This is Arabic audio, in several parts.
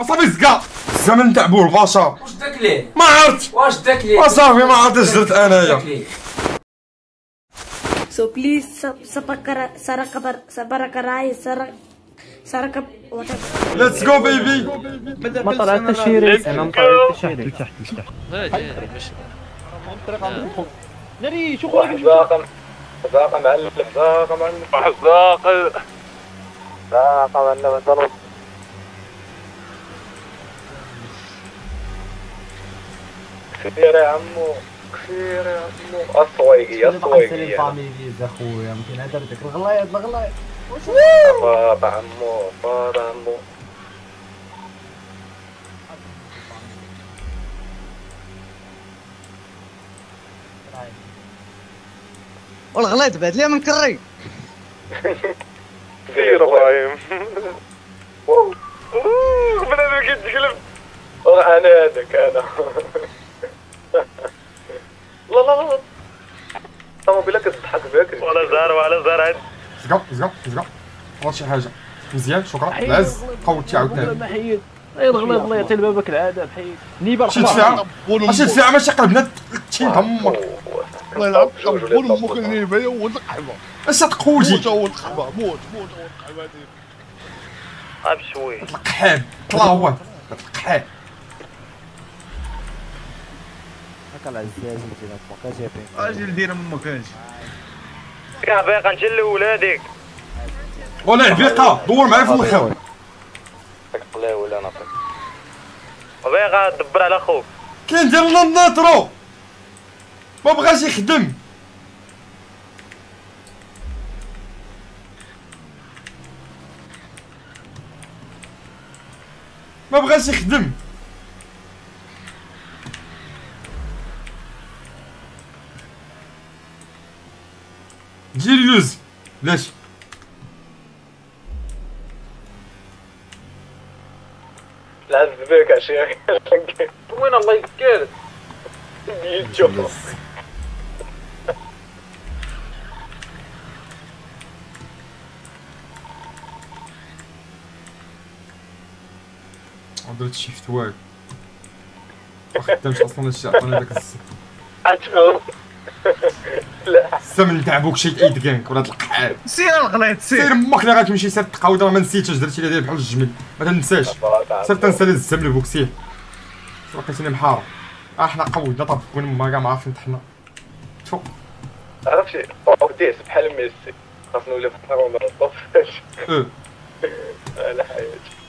اصاحبي زكا. الزمن تاع بو البشر واش داك ليه؟ ما عرفت. واش داك ليه؟ اصاحبي ما عرفتش درت داك أنايا. ليه؟ So please sub sabakara sarakabar sabarakarai sarak sarakab whatever. ليتس جو بيبي ما طلعت التشيري أنا ما طلعت التشيري لتحت لتحت ناري شو واحد باقة باقة معلم باقة معلم باقي باقة معلم ضرب كثير يا عمو كثير يا عمو. الصويقية الصويقية فاميليز أخويا يمكن هدرتك الغلايط الغلايط بابا عمو بابا عمو. والغلايط بعد لي من كري؟ كثير إبراهيم. بنادم كيتقلب أنا هذاك أنا. لا لا لا طبعا بلا كتضحك بكري ولا زهر ولا زهر عاد زكا زكا زكا والله شي حاجة. مزيان شكرا. العز قوتي عاوتاني ما حيد. الغلايط الله يعطي لبابك العاده بحيد نيبه شي دفاع. اش دفاع ماشي قلبنا تمك الله يلعب قبول أمك النيبه ولد القحبه اش تقوجي موت ولد القحبة موت موت ولد القحبة عاب شوي القحاب. طلع هو. القحاب. هكا العزاز اللي ما كانش يبين أجي ندير من مكانش كاع باقا نجل ولادك ولا عبيقه دور معايا في الخير لا ولا نعطيك باغا دبر على خوك كاين ديال لنا الناترو ما بغاش يخدم ما بغاش يخدم جي اليوز ليش العز بك عشيري وين الله يذكر يتشوف درت شيفت واي ما خدامش أصلا هادشي عطاني داك عتفهم لا السمن تاع بوك شيت ايد كانك ولا القحاب سير الغلايط سير. سير أمك اللي غتمشي سير تقاود راه ما نسيتش درتي لي بحال الجمل. ما تنساش. سير تنسالي الزمل بوك سير لقيتيني محارة آه حنا قودنا طب وين ما كاع ما عارفين حنا تفو عرفتي؟ وديس بحال ميسي. خاصنا نولي في الحرام ما نطفش. آه على حياتي.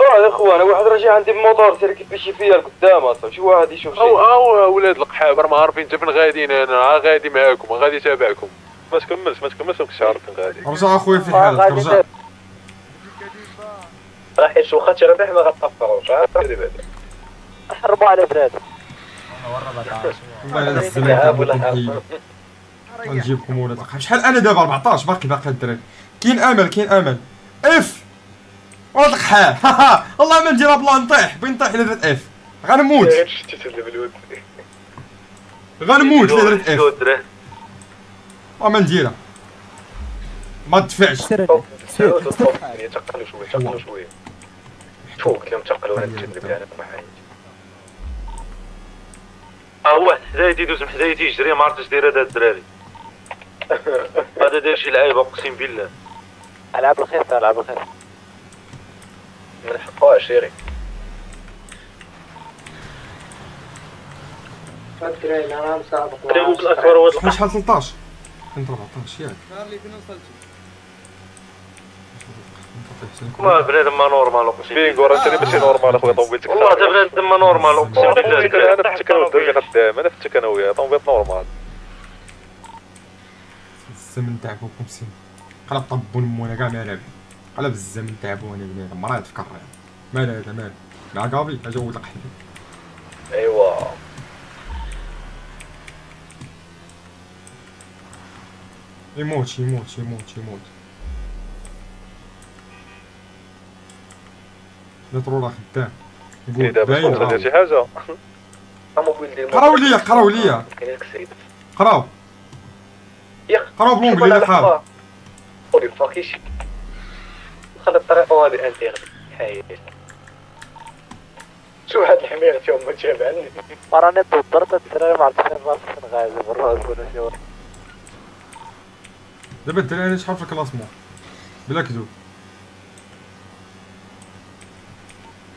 آه يا أخوان واحد راه جاي عندي بموطور تركب بشي فيا لقدام أصلا؟ شي واحد يشوف شي؟ أو أو ولاد القحاب راه ما عارفين انت فين غاديين أنا غادي معاكم غادي تابعكم ما تكملش ما تكملش ماكش عارف فين غادي. رجع أخويا في حالك رجع راه حيت واخا تربح ما غطفروش عرفتي بعدا حربوا على حرب غنجيبكم ولاد القحاب شحال أنا دابا 14 باقي باقي الدراري. كاين أمل كاين أمل. إف! القحاب هاها والله ما نديرها بلا نطيح بغي نطيح درت إف. غنموت. غير شتي تهلب الود غنموت إف. وما نديرها ما تدفعش. سير تقلوا شوية تقلوا شوية فوق اليوم تقلوا أنا نتجنب يعني ما حياتي آه واحد حدايتي يدوز من حدايتي يجري ما عرفتش داير هذا الدراري. هذا داير شي لعيبة أقسم بالله. العاب الخير العاب الخير. من حقه عشيري الداوود الاكبر هو شحال شحال 13 كنت 14 ياك ما بنادم ما نورمال اقسم راه انت ماشي نورمال اخويا طوبيتك والله حتى بنادم ما نورمال اقسم بالله أنا فتك أنا خدام أنا فتك أنا وياه طوبيت نورمال الزمن تاع بوكم سين قلب طبون مونا كاع ما لعب الزمن تاع بونا بنادم مريض في كرة مال هذا مال مع قابي اجود القحبي ايوا يموت يموت يموت يموت. نطرو راه خدام. يقول دابا باين شكون دير شي. حاجة قراو ليا قراو ليا. لك قراو. يا قراو بالونجلي قراو قولي فاكيش خلي الطريقة هذه انتيغ حياتي واحد الحمير تا هما تابعني راني توضرت الدراري ما عرفتش فين راسي فين غازي بالراس ولا شي دابا الدراري شحال في الكلاسمون بلا كذوب.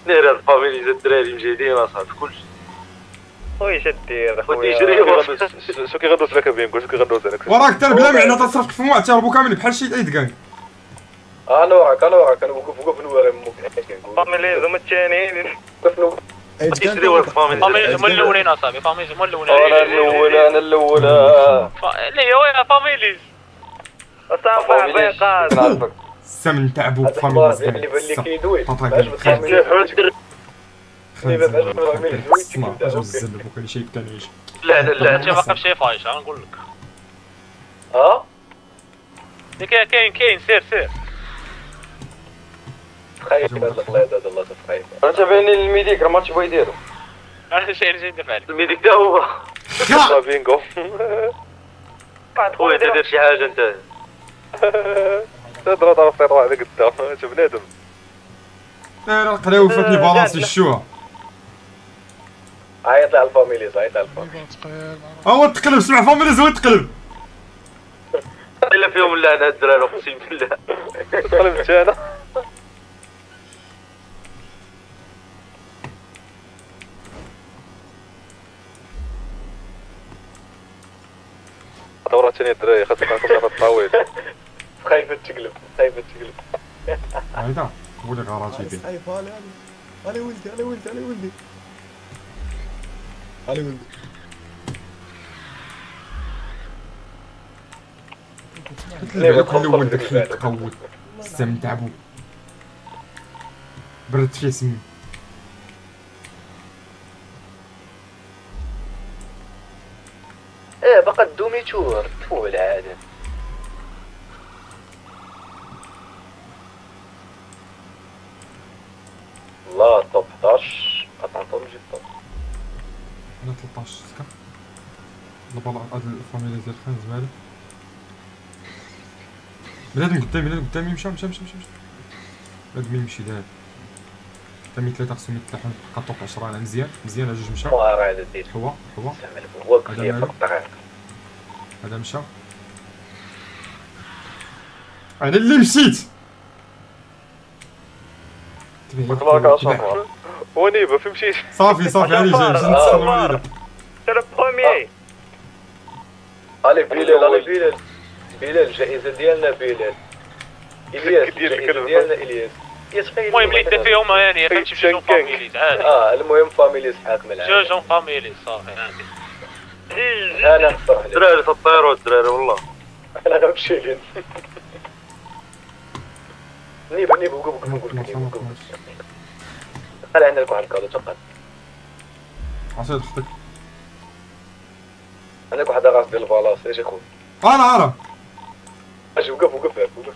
ناري هاد الفاميلي زاد الدراري مجاهدين اصاحبي في كلشي. خويا اش دير ودي يجري شو كيغدوز لك بين شو كيغدوز لك؟ وراك تر بلا معنى تصرف في موع تهربوا كامل بحال شي عيد كان أنا وراك أنا وراك أنا وقف وقف نوري أمك فاميلي زعما الثانيين وقف نوري فاميلي هما الاولين اصاحبي فاميلي هما الاولين أنا الاولى أنا الاولى اللي هو يا فاميليز صافي بيقاس نعرفك السمن تاع بوك هذا فاميلي اللي بان لي كيدوي عجبك فاميلي شي ثاني يجي لا لا لا انت باقي بشي فايش أنا نقول لك ها كاين كاين كاين سير سير تخيل هذا الخلايط هذا الله أنا تابعني الميديك راه ما تبغى يديرو أنا شي اللي ندير عليك الميديك تا هو. بينغو خويا أنت دير شي حاجة أنت. تضرب ضرب في روحك قدام انت بنادم. لا القلاوي فاتني بالانسي الشوها عيط على الفاميلي عيط على الفاميلي هو تقلب سمع فاميلي زوين تقلب؟ إلا فيهم اللعنه هاد الدراري أقسم بالله. قلبت أنا دورة ثانية الدراري خاصك نكون في الطاويل خايفة تقلب خايفة تقلب. هيدا هو اللي غراجي بيه علي ولدي علي ولدي علي ولدي. علي ولدي. قلت لي ولدك تقود السم تاع بوك برد فيه سم بقى الدومي تور تفو العادة الله توب 11 قطعتهم توب أنا 13 سكا دابا هاد الفاميلي ديال خان زباله بنادم قدامي بنادم قدامي. مشى مشى مشى مشى بنادم يمشي دابا قدامي ثلاثة خصهم يتلاحون بقى طوق 10 أنا مزيان. مزيان على جوج مشى هو هو. وقف هذا لي مالو؟ في الطريق هذا مشى أنا اللي مشيت تبعي. الله ونيبه فهمتي صافي صافي هاني جاي مشيت نتصل الوالده سي لو بروميي علي بلال علي بلال بلال الجائزة ديالنا بلال الياس الكلب. ديالنا الياس المهم اللي دا فيهم هاني كنمشي بشي جون فاميليز عادي آه المهم فاميلي اسحاق من جوج جون فاميليز صافي عادي أنا عليك الدراري تطيروا الدراري والله. أنا غنمشي لين نيبا نيبا وقف وقف وقف ما شاء وقف خلي عندك واحد الكادو تقل عصير أختك عندك واحد راس ديال الفالاس إيش اخويا أنا أنا. أجي وقف وقف وقف.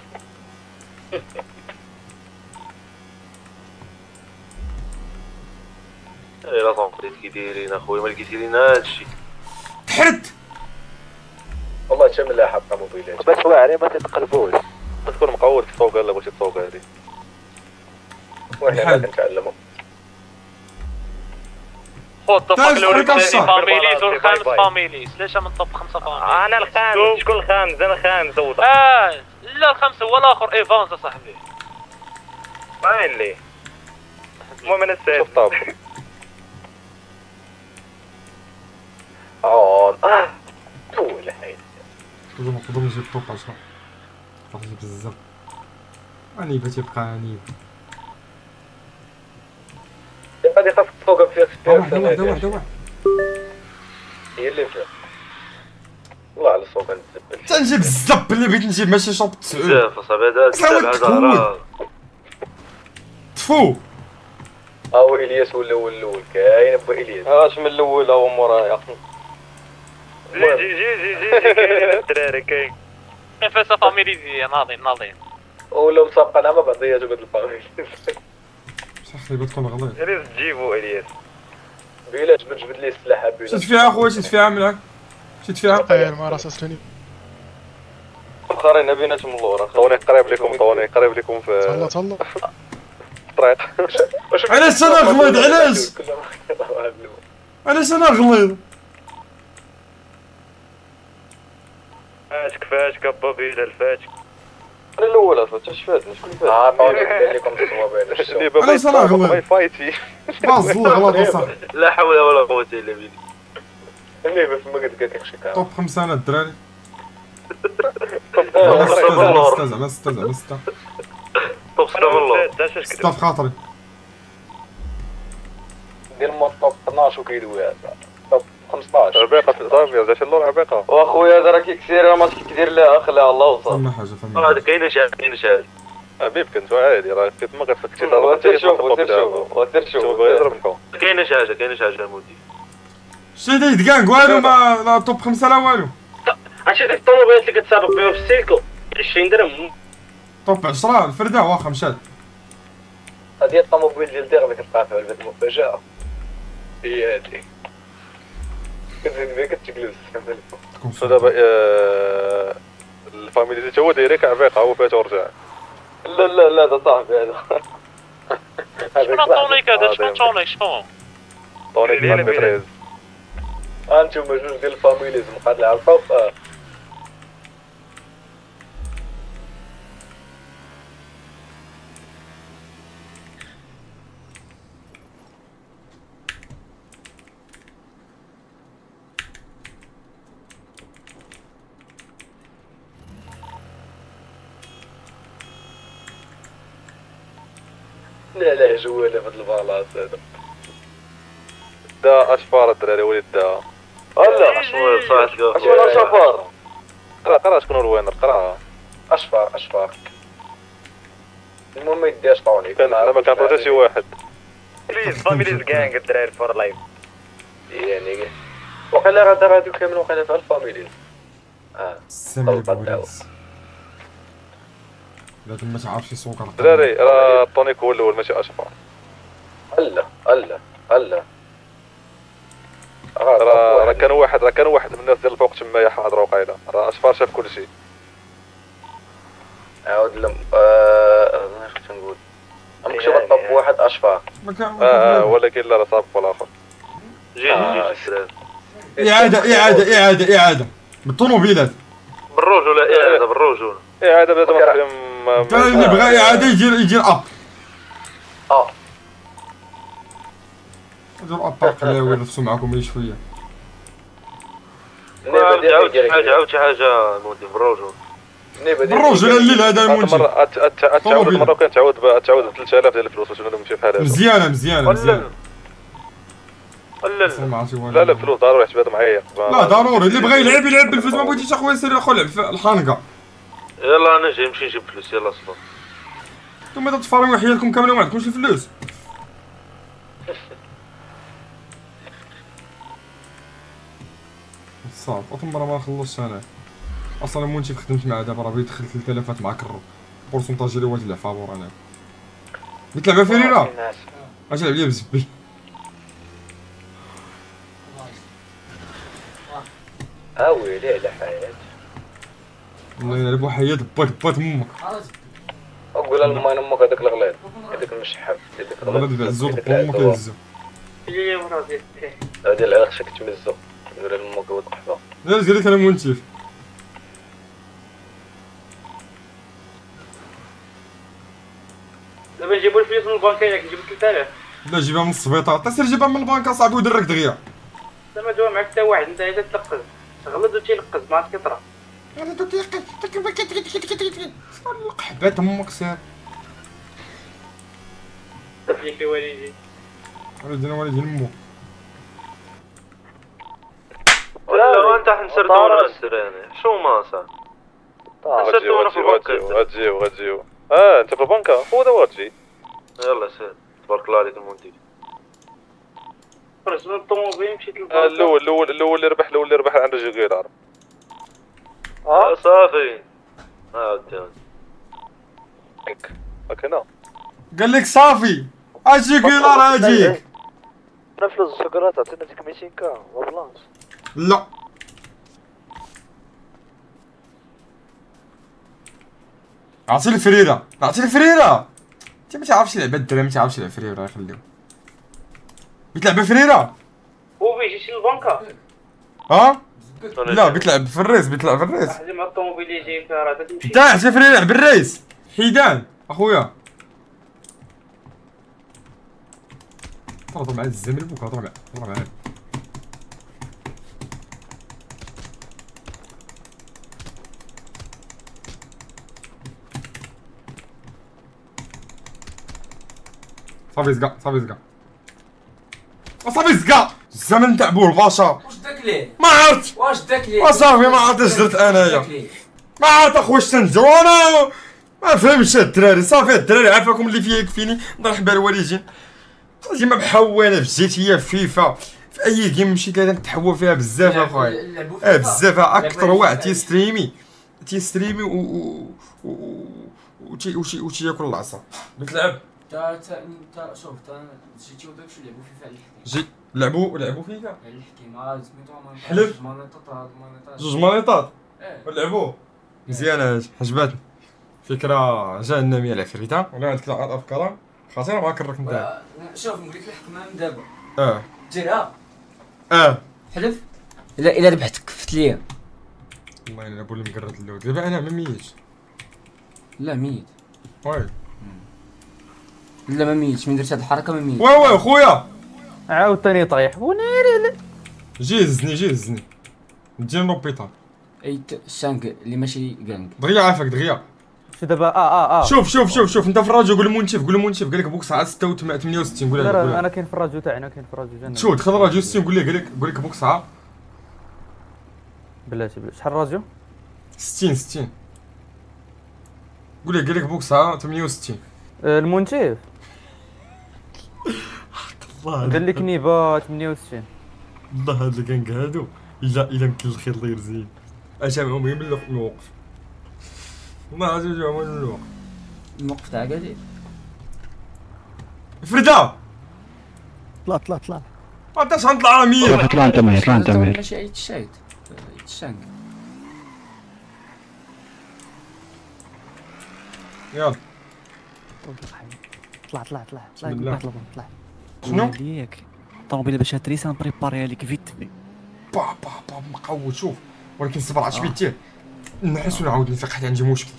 الا طونقيت كي دايرين اخويا ما لقيتي لينا هادشي تحرت والله لها حبقى موبيلات باش واعرين ما تتقلبوش تكون مقود في السوق الا بغيتي تسوق هذه. ما كنتعلموا خذ طبق الأول؟ فاميليز والخامس. فاميليز ليش من طب خمسة فاميليز أنا الخامس شكون الخامس أنا الخامس وضع آه لا الخامس هو الآخر. ايفانز اصاحبي باين لي؟ المهم أنا السادس شوف طاب آه آه طول هاي نقدر نقدر نجيب طوق 10 نجيب بزاف. انيبه تيبقى انيبه غادي خاصك تفوق في هي اللي فيها والله على الصوت نتزبل تنجيب الزب اللي بغيت نجيب ماشي شوط تسعود. بزاف أصاحبي هذا هذا تفو هو إلياس ولا هو الأول كاين با إلياس. اش من الأول؟ هو مورايا جي جي جي جي جي كاين الدراري كاين كاين فيسا فاميليز ناضين ناضين ولا مسابقة مع بعضيات وقد الفاميلي صح خلي تكون غلط ريز تجيبو الياس بلا جبد جبد لي السلاح شد بلا فيها اخويا شد فيها ملاك شد فيها غير ما راس اسلاني اخرين بينات من اللور طوني قريب لكم طوني قريب لكم تهلا في تهلا الطريق علاش أنا غلط علاش علاش أنا غلط فاتك فاتك ابا الفاتك أنا الأول أصلا اش فات شكون فات آه طوني قال لكم الصوابين علاش أنا غلط ما فايتي باز الغلط اصاحبي لا حول ولا قوة الا بالله اللي بس ما قد قالك شي توب خمسة أنا الدراري بالله زعما ستة زعما ستة طب ستة بالله ستة في خاطري ديال مو توب 12 وكيدوي هذا توب 15 عبيقة صافي زعما اللور عبيقة. وأخويا هذا راه كيكسير ما كيدير لها خليها الله وصل. فما حاجة فما هذا حاجة. كاينة شي كاينة شي. حبيب كنت عادي راه كنت ما غتفكتي وسير شوف وسير شوف وسير شوف كاينة شي حاجة كاينة شي حاجة مودي. شي دايت كانك والو ما لا توب خمسة لا والو. عرفتي ديك الطوموبيلات اللي كتسابق بهم في السيركو 20 درهم. توب عشرة الفردة واخا مشات. هذه الطوموبيل ديال دير اللي كتلقى فيها البنت المفاجأة هي بها كتجلس تكون دابا آه، الفاميلي ديال هو دايريك عبيقه هو فات ورجع لا لا لا هذا صاحبي هذا شكون طونيك هذا شكون طونيك شكون طونيك مال ميتريز أنتم جوج ديال الفاميليز مقاد على لا لا جواله في هاد البلاص هذا. دا أشفار الدراري وليد دا. هلا. شنو صاحت شكون شفار قرأ قرأ شكون الوينر قرأ. أشفار أشفار. المهم ما يديهاش طوني كان أنا ما كان حتى شي واحد. بليز فاميليز كانغ الدراري فور لايف يعني وقيلا دار هادو كامل وقيلا في الفاميلي آه. طلقة لا ما تعرفش يسوق على دراري راه طونيك هو الأول ماشي اشفار هلا هلا هلا. راه راه كان واحد راه كان واحد من الناس ديال الفوق تمايا حاضر وقيلا راه اشفار شاف كل شيء. عاود لم ااا اش كنت نقول؟ أمك شوف طب واحد اشفار كان آه ولكن لا راه صاب الآخر جي جي الدراري إعادة إعادة إعادة إعادة. بالطوموبيلات. بالرجولة هذا بالرجولة. إيه هذا بدا ما كان اللي بغى إعادة يجي يجي الأب. آه. يجي الأب باق وين نفسو معاكم غير شوية عاود عاود شي حاجة عاود شي حاجة مودي بالرجوله بالرجل الليل هذا المنتج. تعاود. مرة كان تعاود تعاود ب 3000 ديال الفلوس باش نمشي بحال هذا؟ أصلاً ما عرفتش والو. لا لا فلوس ضروري هذا معايا. لا ضروري. اللي بغى يلعب يلعب بالفلوس. ما بغيتيش أخويا سير يا لعب في الحانقه يلا أنا جاي نمشي نجيب فلوس يلا صبر أنتم تتفرجوا حيالكم كاملين وما عندكمش الفلوس صافي اطم مرة ما خلصتش أنا. أصلا المنتج خدمت معاه دابا راه بغيت يدخل 3000 مع كرو. بورسونتاج ديالي واجد العفابور أنا. بغيت تلعبها فريرة اش تلعب ليا بزبي آه ويلي على حياتي. والله يلعبوا حياة بات بات أمك أقول لها المهم أمك هذاك الغليظ هذاك المشحف هذاك غلط. بعزو طب أمك يهزو هذه العلاقة شك تمزو نقول لها أمك هو تقحبها لا قال لك أنا منتج. دابا نجيبو الفلوس من البنكه ياك نجيبو 3000 لا جيبها من السبيطار تسير جيبها من البنك أصاحبي ودرك دغيا. زعما دوا معاك حتى واحد أنت تلقز. غلط وتيلقز ما عاد كيطرا أنا تتيقن قحبات أمك سير. فيك الوالدين ولدنا والدين امو ولا انت حنسردونا السراني شو ما صار؟ غتجيو غتجيو آه أنت في البنكة هو دابا غتجي يلا سير. تبارك الله عليك المونتي خرجت من الطوموبيل مشيت آه، للبنكه الأول الأول الأول اللي ربح الأول اللي ربح عنده جوكيلار آه؟ صافي. آه عاود هاك هنا قال لك صافي. اجيك يلار أجيك. أنا فلوس السكرات عطينا ديك 200 كا بلانس لا. أعطي لي فريرة. أعطي لي فريرة. أنت ما تعرفش يلعب الدراري ما تعرفش يلعب فريرة يخليو بتلعب فريرة هو بيجي للبنكة ها؟ لا بتلعب في الريس بتلعب في الريس. مع الطوموبيل اللي جاي فيها راه تمشي انت حتى فريرة يلعب بالريس. حيدان أخويا. هضر مع الزمن بوك هضر مع هضر معاه صافي زقا صافي زقا. صافي زقا. الزمن تاع بو البشر واش ليه ما عرفت. واش داك ليه وصافي ما عرفتش درت أنايا. ما عرفت أخويا واش تنجر وأنا ما فهمتش الدراري. صافي الدراري عافاكم اللي فيا يكفيني. نروح بال الوالدين. ديما محوانه في جيتيا في فيفا في أي جيم مشيت لها نتحول فيها بزاف أخويا. آه بزاف. أكثر واحد تيستريمي. تيستريمي و و و وتي وتي وتي ياكل العصا. بتلعب. تا تا تا شوف تا جيتي وداك شو لعبوا فيفا على الحكيم جي لعبوا لعبوا فيفا على الحكيم آه سميتو مانيطاج حلف. جوج مانيطات آه. لعبوا مزيانه عجبتني فكره جهنميه العفريته ولا عندك أفكار. خطيره مع كرك نتاعك شوف نقول لك الحكمه من دابا. آه. ديرها آه. حلف. الا إلا ربحت كفت ليا. والله إلا بولي مقرد اللود. دابا أنا ما ميتش لا ميت. واي لا ما ميتش من درت هاد الحركة ما ميت واي واي خويا. عاوتاني طايح. ونيري جي هزني جي هزني نجي لوبيطال أي ت- الشانك اللي ماشي كانك دغيا عافاك دغيا. شو دابا؟ آه آه آه. شوف شوف شوف شوف. انت في الراديو قول المنتف قول المنتف قال لك بوك ساعه 68 قول لها أنا كاين في الراديو تاعي أنا كاين في الراديو جنة. شو دخل الراديو 60 قول ليه قال لك قول لك بوك ساعه بلاتي بلاتي. شحال الراديو؟ 60 60 قول ليه قال لك بوك ساعه 68 آه، المنتيف الله. قال لك نيفا 68 والله هاد الكانك هادو الا إلا يمكن الخير الله يرزقين اش معهم غير من الوقف- والله العظيم جاهم من الوقف. الموقف تاع قادر فردا طلع طلع طلع ما عرفتش غنطلع راه مية طلع أنت ماهر طلع أنت ماهر ماشي عيد الشانك يلا. طلع طلع طلع بسم الله. طلع طلع. شنو؟ ليك الطوموبيله باش تريسا نبريباريها لك فيت. في با با با مقود شوف. ولكن صبر عاد شوية تير نحس ونعاود نفيق حتى عندي مشكل.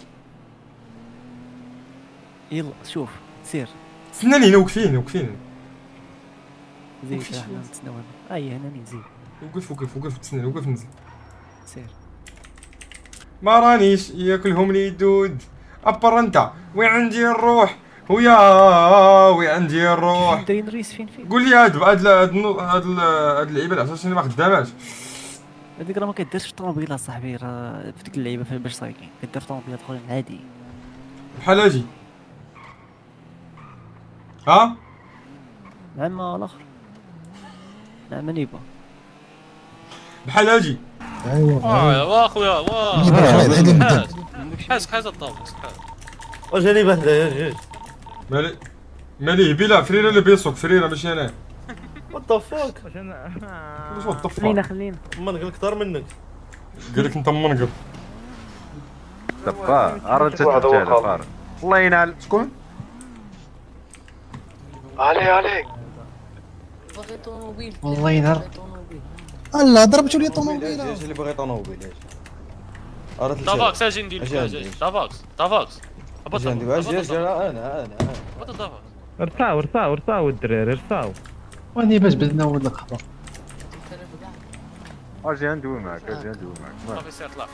يلا شوف سير. استناني هنا وقفيني وقفيني زيد إحنا. نتسناو أي هنا نزيد وقف وقف وقف تسناني وقف نزل. سير. ما رانيش ياكلهم لي دود. ابر انت وين عندي الروح؟ ويا وين عندي الروح. دايرين نريس فين فين؟ قول لي هاد هاد هاد هاد ال- هاد اللعيبة الاساسيه ما خداماش. هذيك راه ما كديرش في الطوموبيله صاحبي راه في ديك اللعيبة فين باش صايكين كدير في طوموبيلات أخرين عادي. بحال هاجي ها؟ مع ما الآخر. مع ما نيبا بحال هاجي ايوا آه واه هذا المدة. حاس حاس الطابق واش هاني بهذا مالي مالي بلا فريرة اللي بيسوق فريرة ماشي أنا. وات ذا فوك واش وات ذا خلينا فاك خلينا. ما نقول أكثر منك. قال لك أنت منقر دبا خالد. فار الله ينال. شكون؟ علي عليك. باغي طوموبيل والله ينهار. باغي طوموبيل. الله ضربتوا لي طوموبيله اللي باغي طوموبيل؟ دافاكس أجي ندير لك أجي. دافاكس أجي أجي أنا أنا أنا. هبط دافاكس ارتاو ارتاو ارتاو الدراري ارتاو واني باش بدنا أول خبر أجي ندوي معك أجي ندوي معك. صافي سير طلع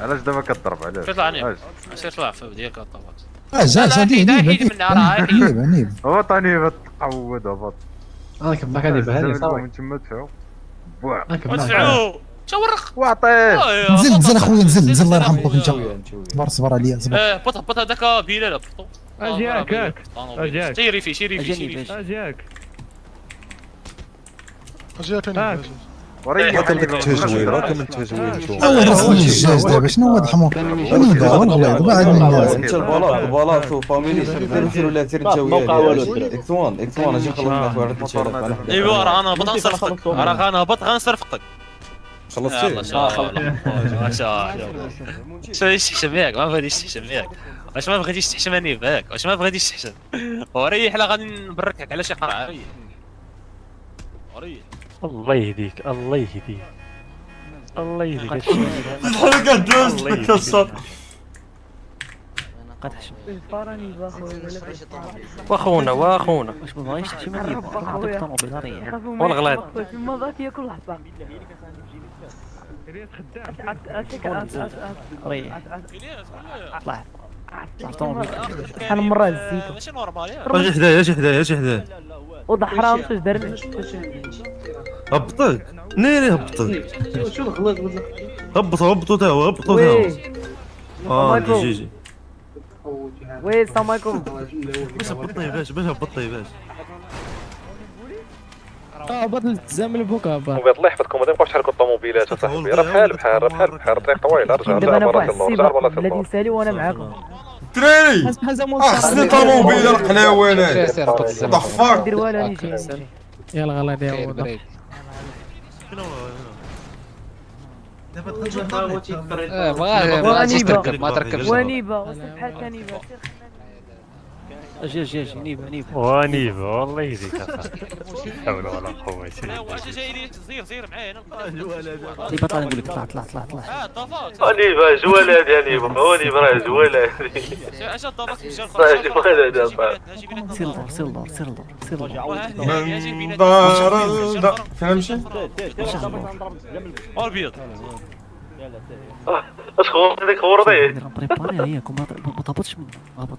علاش دابا كضرب علاش؟ طلع علاش؟ سير طلع ديالك دافاكس آه منها، راه حيد. نيب نيب هبط اني تقود هبط راك باك هذه بهذه صافي من تما دفعوا بوع. ودفعوه تورق واعطيه نزل نزل اخويا نزل نزل الله يرحم خوك انت شوية شوية. صبر صبر عليا صبر آه بط بط هذاك بلال بطو أجي هكاك أجاك. شيري فيه شيري. فيه شيري فيه اجاك وريني. راكم التجوير راكم أول راس الدجاج دابا شنو هو؟ الحمر وين ذا وين غليظ بعد من الناس انت البلاط البلاط وفاميلي سير سير ولا سير الجويه اكتوان اكتوان أجي خلص معك واحد الشارع ايوا راه أنا غنصرفقك راه أنا هبط غنصرفقك خلصتي يلا شاء الله ما شاء الله. ياك ما فادي يستحسن ياك واش ما بغيتيش تحشم اني باك واش ما بغيتيش تحشم وريح لا غادي نبركك على شي قرعه ريح وريح الله يهديك. الله يهديك. الله يهديك. الحلقة دوز تكسر قد حشم وأخونا وأخونا. واش ما بغيتش تحشم اني باك نعطيك الطوموبيل ريح والغلط الياس خدام. ريح طلع طلع شحال من مرة هزيتو ماشي normal اش حدايا اش حدايا اش حدايا وضح راسو اش دار هبطك ناري هبطك هبطو هبطو تا هو هبطو تا هو آه جي جي وي السلام عليكم. باش هبطني باش باش هبطني باش آه بطل التزام البوك هبط وقال الله يحفظكم ما تبقاوش تحركوا الطوموبيلات اصاحبي راه بحال بحال راه بحال بحال الطريق طويل أرجع دابا أرجع أنا الله ارجع بارك الله نسالي وأنا معاكم. زعما اخصني طوموبيل القلاوه أنا ضفاك ندير والو راني جاي. يلا غلا دير آه بغا ما غاديش تركب ما تركبش. ونيبة وصف بحال كنيبه أجي أجي أجي نيبه نيبه وانيبا والله يهديك اصاحبي لا حول ولا قوة إلا واش جاي لي زير زير معايا أنا نيبه طلع نقول لك طلع طلع طلع طلع. آه طفات انيبا جوالات يا انيبا انيبا راه جوالات اش طفات مشى جوالات يا صاحبي سير لدور سير لدور سير لدور سير لدور من دار الدار فين نمشي؟ الابيض اش خورت هذيك خورتي بريباري هياك وما ما تهبطش منه هبط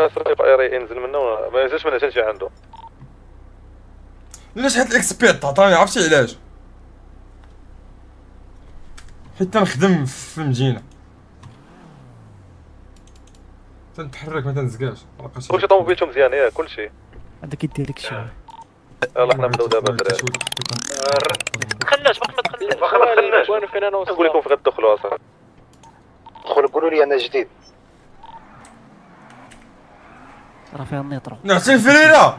هبط خلاص راه ينزل منه ما ينزلش منه حتى شي عنده علاش هاد الاكسبيرت؟ عطاني عرفتي علاش؟ حيت تنخدم في المدينة تنتحرك ما تنزقاش. ملقاش كلشي طوموبيلته مزيان ياك كلشي. هذاك يدير لك شوية يلا حنا نبداو دابا. الدراري خلاش باقي ما دخلناش واخا ما دخلناش وين فين أنا نقول لكم في غتدخلوا اصاحبي قولوا لي أنا جديد. راه فيها النيطرو نعطي الفريرة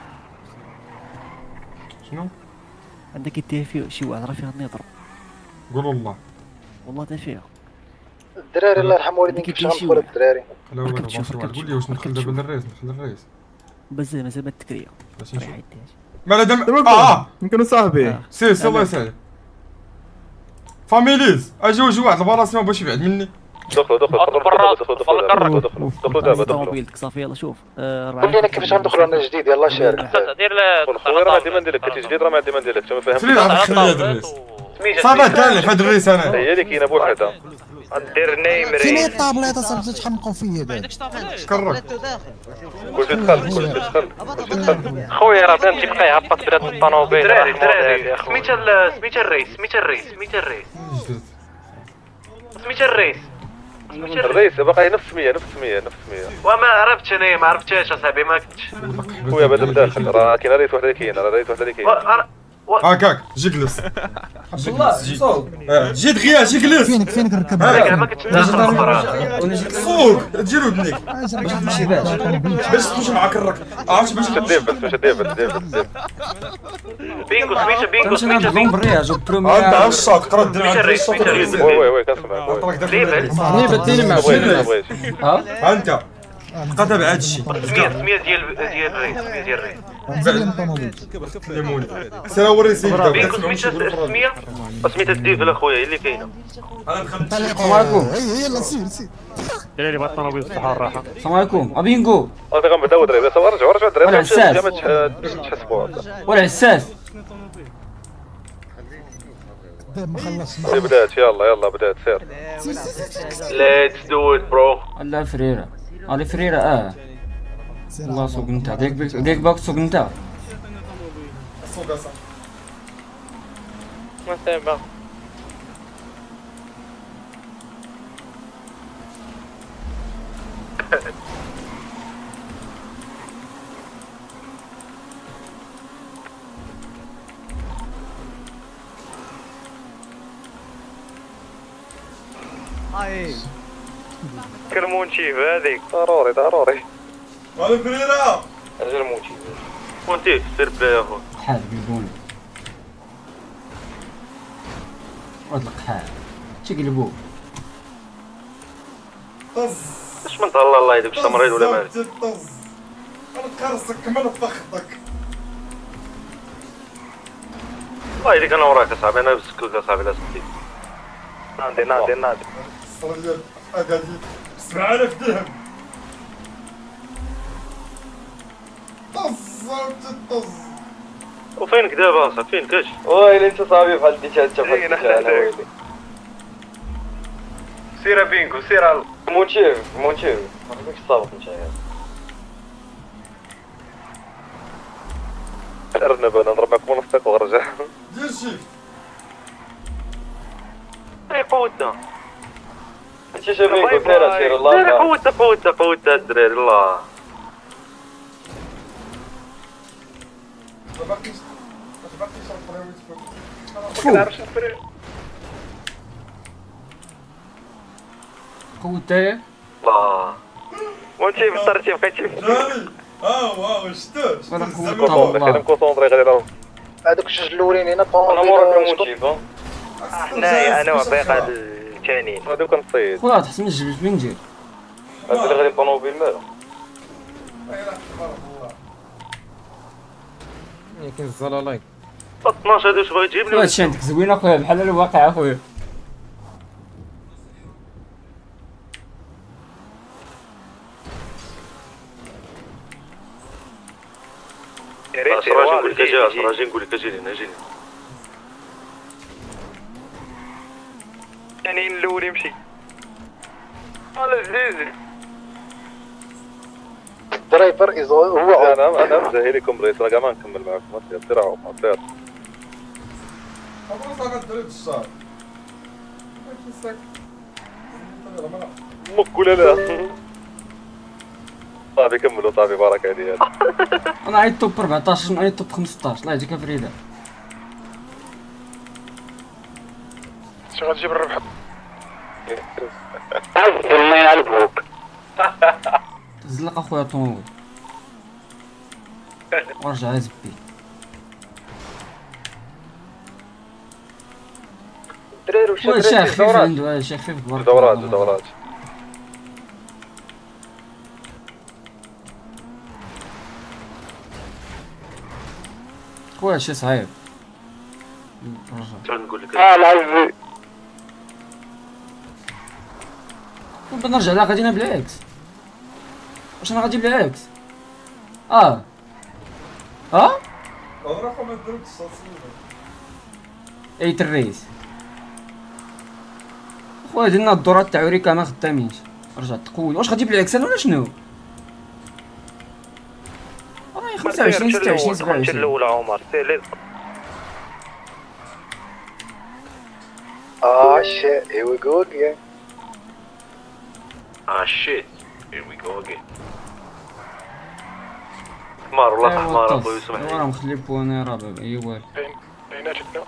شنو؟ عندك يدير فيه شي واحد راه فيها النيطرو قولوا الله. والله تا فيها الدراري الله يرحم والديك كيفاش غندخلوا الدراري لا ركبت قول لي واش ندخل دابا للريس ندخل للريس مازال مازال ما التكريه يديها ما دام آه. يمكن صاحبي. سير سير الله يسهل فاميليز أجي وجه واحد البلاصه باش يبعد مني. دخلوا دخلوا دخلوا دخلوا دخلوا دخلوا دخلوا دابا دخلوا موبيلك صافي يلا شوف. ولينا كيفاش غندخلوا أنا جديد يلا شارك دير خويا راه ديما ندير لك كنتي جديد راه ما ديما ندير لك تما فاهم خلينا تالف هاد الريس أنا. هي اللي كاينة بوحدها غدير نايم ريس. فين هي اصاحبي تحنقوا فيا دابا كرك كلشي دخل كلشي دخل خويا راه بنتي بقى يهبط بلاد الطوموبيل دراري دراري. سميتها سميتها الريس سميتها الريس سميتها الريس. سميتها الريس. الرئيس باقي نفس 100 نفس 100 نفس 100 وما عرفتش أنا ما عرفتهاش اصاحبي ما كنتش. خويا بدا بداخل راه كاين رئيس وحده اللي كاينة راه رئيس وحده اللي كاينة هكاك جي جلس جي دغيا جي جلس فينك فينك ركب ما كتشوفش فوق ديرو بنيك باش تمشي باش تمشي معاك الركب عرفت باش ديفل باش ديفل ديفل بينكو سميتها بينكو سميتها بينكو بريا جو بروميير انت الشوك ترى دير عندك الشوك وي وي وي كنسمعك ديفل ديفل ديفل ما بغيتش ها انت بقى دابا هذا الشيء 800 ديال ديال ال race 800 ديال ال race سير هو الريسيف سميتها اخويا هي اللي كاينة السلام عليكم يلا سير سير الدراري بغات الطوموبيل الصحه والراحه السلام عليكم ابينكو هذا غنبدا ودري بس رجعوا رجعوا الدراري ولا تحسبوا بدات يلا يلا بدات سير ليتس دو ات برو الله فريره على فريرة اه والله سوق نتاع ديك بيك ديك باك سوق نتاع فكر مونتيف هذيك ضروري ضروري والو فريرة أجل مونتيف مونتيف سير بلاي اخويا قحال بالبول واد القحال تقلبو طز. اش من الله الله يدك؟ مريض ولا مالك طز الكرسك كمل فخدك الله يديك أنا وراك اصاحبي أنا بالسكوت اصاحبي لا سكتي ناضي ناضي ناضي 7000 درهم طز طز. وفينك دابا اصاحبي فينك اش ويلي انت صاحبي بحال هاد شافت أنا ويلي. سير بينكو سير على موتشيف موتشيف ما خصكش تصابط نتايا ارنب أنا نضرب معكم ونفيق ونرجع دير شيفت أي قوتنا هادشي شابين قلت لها سير الله لا قوتنا قوتنا قوتنا الدراري الله قوة تايا الله وانت بطرتي بقيتي آه واو شتو شتو ولا الزمن. قوة الله كونسونطري غادي نروح هذوك الجوج الاولين هنا أنا موراك موتشيف ها حنايا أنا وعطيقه الثانيين هادو كنصيد. خويا تحس من الجبل فين ندير هذا اللي غادي طونوبيل مالو كاين الزلالاي 12 هادو واش باغي تجيب لي هادشي عندك زوين اخويا بحال الواقع أخويا. يا ريت أجي نقول لك أجي أصلا أجي نقول لك أجي لهنا أجي لهنا يعني الأول يمشي. على زيزي. الدرايفر إذا هو أنا أنا مسهل لكم ريس راه ما نكمل معكم. ما تصير سرعوا ما الشهر أمك ولا لا. صافي كملوا صافي بارك عليك. أنا عيد توب 14 أنا عيد توب 15 الله يهديك فريدة. غتجيب الربح؟ يعلبوك تزلق أخويا طوموبيل ورجع زبي. الدراري واش درتي خفيف دورات. عنده شيخ خفيف دورات الله. دورات. خويا شي صعيب. رجع. نقول لك. آه العزي نرجع لا غادينا بالعكس واش أنا غادي بالعكس آه. آه؟ راه ما درتش إي الرئيس خويا درنا الدورات تاع اوريكا ما خدامينش. رجع تقول. واش غادي بالعكس أنا ولا شنو؟ راهي 25 26 27 الاولى عمر سير لي. آه shit. Here we go again. آه shit here we go again حمار والله حمار اخويا ايوا سمح راه لي مخلي بواني راه بابا اي والو بيناتنا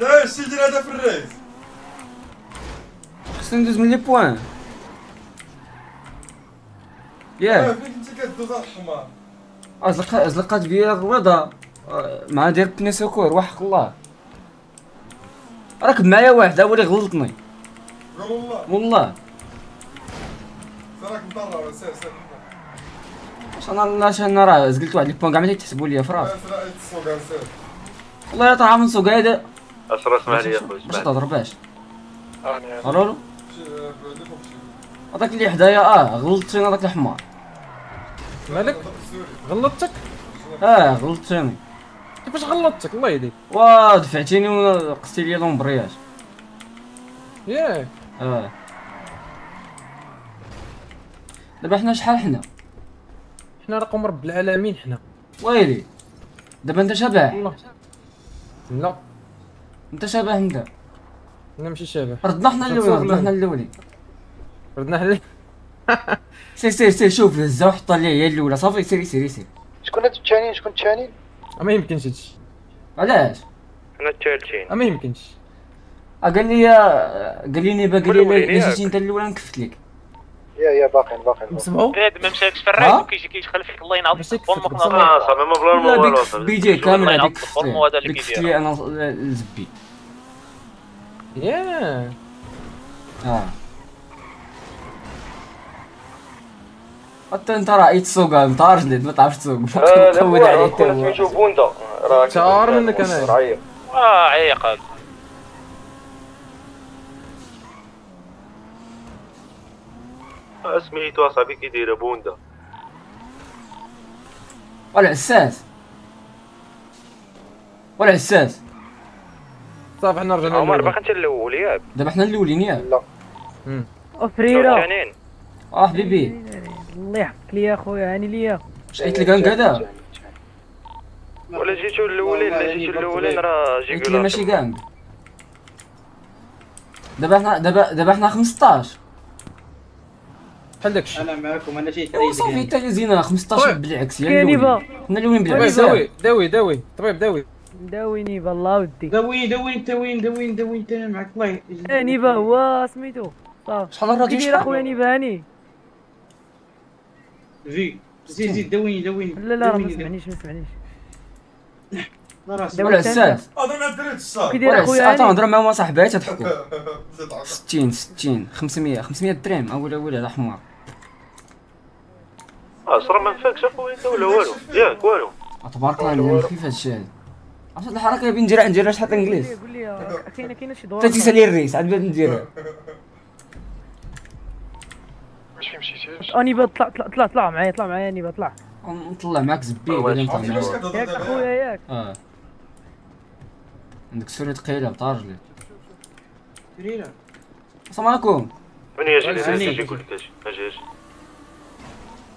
داير شي يدير هذا في الـ race خصني ندوز من les points آه ازلق ازلقات بيا الرويضة آه، مع دير بني سكور وحق الله. راكب معايا واحد هو اللي غلطني. والله. والله. راك مضرر سير سير واش أنا لاش أنا راه زقلت واحد les points كاع ما تيتحسبوا ليا سير والله يا طاح من سوق هذا. أسرع اسمح لي يا اخويا باش تهضر باش. اغنية قالوا هذاك اللي حدايا آه غلطتيني هذاك الحمار. مالك؟ غلطتك؟ آه غلطتيني كيفاش غلطتك الله يهديك؟ وا دفعتيني ونقصتي لي لومبرياج ياك. آه. دابا حنا شحال حنا؟ حنا رقم رب العالمين حنا. ويلي. دابا انت شبح والله لا. انت شبح انت. أنا ماشي شبح ردنا حنا الاولين ردنا حنا الاولين ردنا حنا سير سير سير شوف هزا وحط لي هي الأولى. صافي سيري سيري سير. شكون هاد الثانيين شكون الثانيين ما يمكنش هادشي. علاش؟ حنا الثالثين ما يمكنش. آه، قال لي قال لي نبا قال لي لا ياك. جيتي أنت الأولى نكفت لك. يا يا باقي باقي نسمعوا بنادم ما مشاكش في الرايد وكيجي كيشغل فيك الله ينعض. فورمو آه صافي ما بلا لا ما ديك والو بي جي كامل هذيك. ينعض فورمو هذا اللي كيدير. أنا الزبي ياه. آه. حتى انت راه تسوق انت راجل ما تعرفش تسوق آه هو عليه هو سميتو بوندا راه شعار منك أنا. رعيق آه عيق هذا سميتو اصاحبي كيدير بوندا والعساس والعساس صافي حنا رجعنا عمر. باقي انت الأول ياك دابا حنا الاولين ياك لا ثانيين آه حبيبي الله يحفظك لي اخويا هاني ليا لي كان كذا ولا جيتو الاولين لا جيتو الاولين راه جي قلت لي ماشي كانغ دابا حنا دابا دابا حنا 15 بحال داكشي أنا معكم أنا جيت ايوا صافي حتى زينا 15 طيب. بالعكس يا نيفا. حنا الاولين بالعكس داوي داوي داوي طبيب داوي داوي نيفا الله ودي دوين دوين دوين دوين دوين انت معك الله. آه نيفا هو سميتو صافي شحال الراديو كيدير شحال اخويا نيفا هاني في زيد زيد دوين دوين لا لا ما سمعنيش ما سمعنيش لا راه دابا والعساس هذا ما دريت الصاحب كيدير اخويا هاني نهضر مع صاحباتي تضحكوا 60 60 500 500 درهم اول اول هذا حمار اصرا ما نفاكش اخويا انت ولا والو ياك والو تبارك الله كيف هادشي هذا عرفت هاد الحركه اللي نديرها نديرها شحال انجليز قول لي كاينة كاينة شي دور تيسالي الريس عاد بغيت نديرها مشيتيش نيفا طلع طلع طلع طلع معايا طلع معايا نيفا طلع نطلع معاك زبي ولا نطلع معاك ياك أخويا ياك. آه. عندك سوري ثقيلة فريرة السلام عليكم. من يجي هاني. لي أجي لك أجي أجي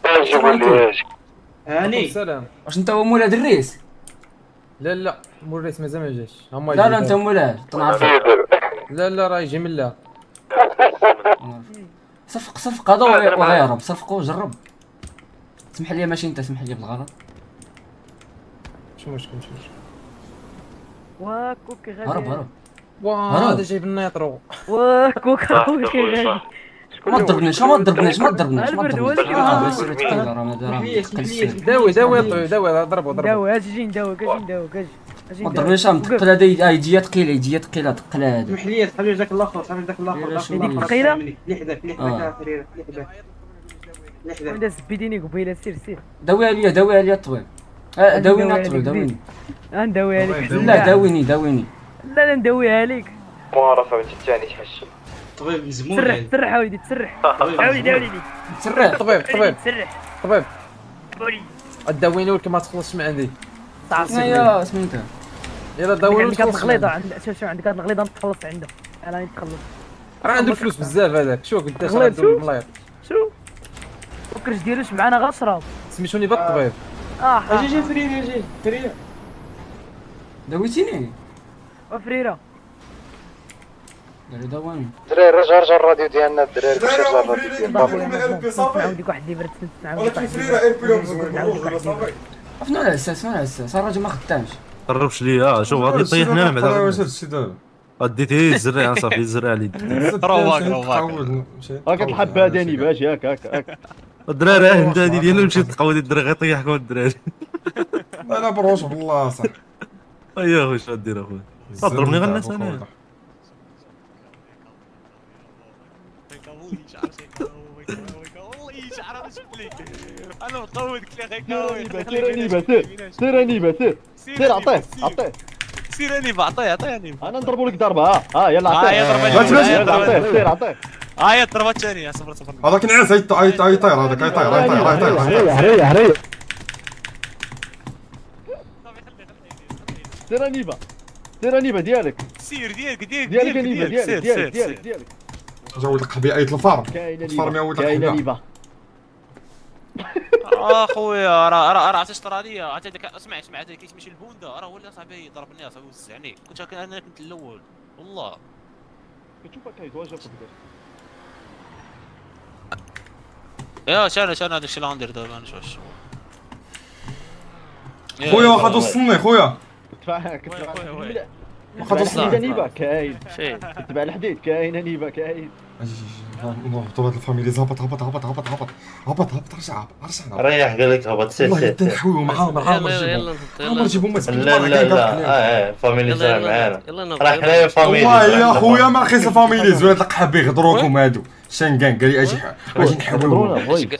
أجي أجي قول لي أجي هاني السلام. واش أنت هو مول هاد الريس؟ لا لا. مول الرئيس مازال ما جاش. هما لا لا أنت مولاه تنعرف لا لا راه يجي من لا صفق صفق هذا وغيرهم صفق وجرب. سمح لي ماشي انت سمح لي بالغلط مش مشكل مش مشكل واكو كي غادي هرب هرب. واه هرب. هذا جايب النيطرو واكو اخويا كي غادي ما تضربنيش ما تضربنيش ما تضربنيش ما لي، سمح لي. داوي داوي داوي ضربوا ضربوا نداوي أجي جي نداوي أجي نداوي أجي أجي ما نداوي. تضربنيش ام تقل هذا يجي ثقيله يجي ثقيله ثقل هذا فريرة جزاك شنو الله هي؟ خير. ثقيلة؟ اللي حداك اللي آه. اللي حداك وين سبيديني قبيلة سير سير. داوي عليا داوي عليا الطبيب آه، داويني نداوي الطبيب عليك لا داويني داويني لا لا نداويها مارا صاحبي انت الثاني تحشي طبيب مزمون تسرح يعني. تسرح وليدي تسرح عاودي عاودي تسرح طبيب طبيب. تسرح طبيب. الداويني ولكن ما تخلصش من عندي. يا سميتها يلا داويني عندك هاد الغليظه عندي. عند شوف شوف عندك هاد الغليظه نتخلص عنده. أنا نتخلص راه عنده فلوس بزاف هذاك. شوف قداش غليظ، عنده شوف. الملايط شوف. فكرش ديروش معانا غير شراب سميتو نيفا الطبيب آه أجي جي فريرة أجي فريرة. داويتيني وفريره داري داواني دراري رجع رجع الراديو ديالنا. الدراري باش يرجع الراديو ديالنا نعاود ديك واحد اللي برد نعاود ديك ولكن واحد فريرة اير بي مزمون نعاود ديك واحد اللي برد. شنو العساس شنو العساس الراجل ما خدامش قربش ليا. شوف غادي يطيحني أنا واش بعدا هادشي دابا اديتيه الزرع صافي الزرع علي رواق رواق هاك الحبه هاداني باش هاك هاك هاك الدراري آه هنداني ديالهم مشيت تقودي الدراري غيطيحكم الدراري. لا لا بروش بالله صاحبي ايوا خويا اش غدير أخويا؟ ضربني غير الناس أنا. أنا قلت له غير سير سير سير انيبه سير سير عطيه عطيه سير اني بعطيه عطيه يعني أنا نضربوا لك ضربه ها ها يلا عطيه يا عطيه سير عطيه ها يا ضربه ثانية صبر صبر هذاك نعاس هاي هاي هاي طاير هذاك هاي طاير هاي طاير هاي طاير هريه هريه هريه سير انيبه سير انيبه ديالك سير ديالك ديالك ديالك انيبه ديالك ديالك سير ديالك جاود لك قبيعة الفارم الفارم كاين قبيعة. انيبه اخويا راه راه راه عرفتي شطر عليا؟ عرفتي هذاك اسمع اسمع هذاك كيتمشي البوندا راه ولا صاحبي ضربني صاحبي وزعني كنت أنا كنت الأول. والله. كتشوفك كيتواجه في يا شانا شانا هذا الشيء اللي غندير دابا نشوف شو. يا- خويا واحد وصلني خويا. كتبع كتبع خويا، خويا. الحديد. واحد كتبع وصلني الحديد انيبه كاين. كتبع الحديد كاين انيبه كاين. هاد الفاميليز هبط هبط هبط هبط هبط هبط هبط رجع رجع ريح قال لك هبط سير والله سير يدي نحويو معاهم عامر يلا- يلا جيبهم نهبط. جيبهم مسكين لا لا لا آه آه فاميلي معانا راه حنايا فاميلي والله يا خويا ما فاميلي. خيس الفاميليز ولاد القحبي يغدروكم هادو. شنقان قال لي أجي أجي نحبوهم عرفتي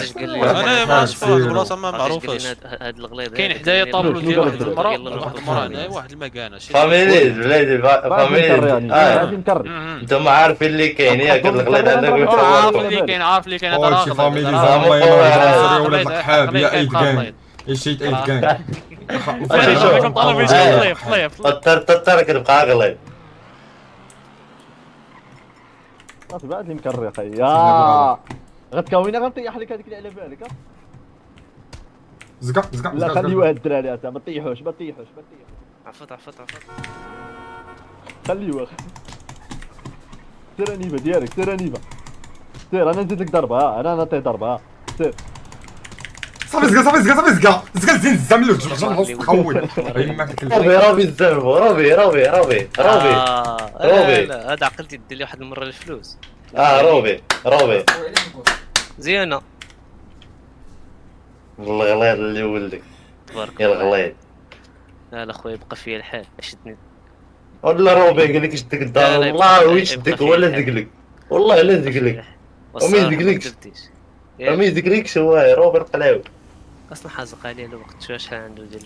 اش قال لي أنا ما عرفتش واحد البلاصه ما معروفاش هاد- الغليظ كاين هذا حدايا طابلو ديال واحد المراه واحد. المراه هنايا واحد المكانه فاميلي بلادي فا- فاميلي آه أنتم عارفين اللي كاين ياك الغليظ هذاك آه، عارف اللي كاين عارف اللي كاين هذا آه، ينور آه، يا ولاد القحاب يا ايد كان. إيش ايد كان التر تر كتبقى غليظ صافي بعد لي مكرر يا غتكاوينا غنطيح لك هذيك اللي على بالك ها؟ زقا زقا لا خليو هاد الدراري هذا ما تطيحوش ما تطيحوش ما تطيحوش عفط عفط عفط خليو أخي سير انيبه ديالك سير انيبه سير أنا نزيد لك ضربة أنا نعطيه ضربة سير. صافي زقا صافي زقا صافي زقا زقا زين يماك ربي ربي الزلمه ربي ربي ربي ربي. آه، روبي. لا لا هذا عقلتي دير لي واحد المرة الفلوس. آه روبي روبي زينة. الغليظ اللي ولدك. تبارك يا الله. الغليظ. لا لا خويا بقى فيا الحال. شدني ولا روبي قال لك يشدك لا، الدار والله ويشدك ولا ذقلك والله لا ذقلك يذقلكش كذبتيش. ما يذقلكش هو روبي القلاوي أصلا حازق عليه الوقت شحال عنده ديال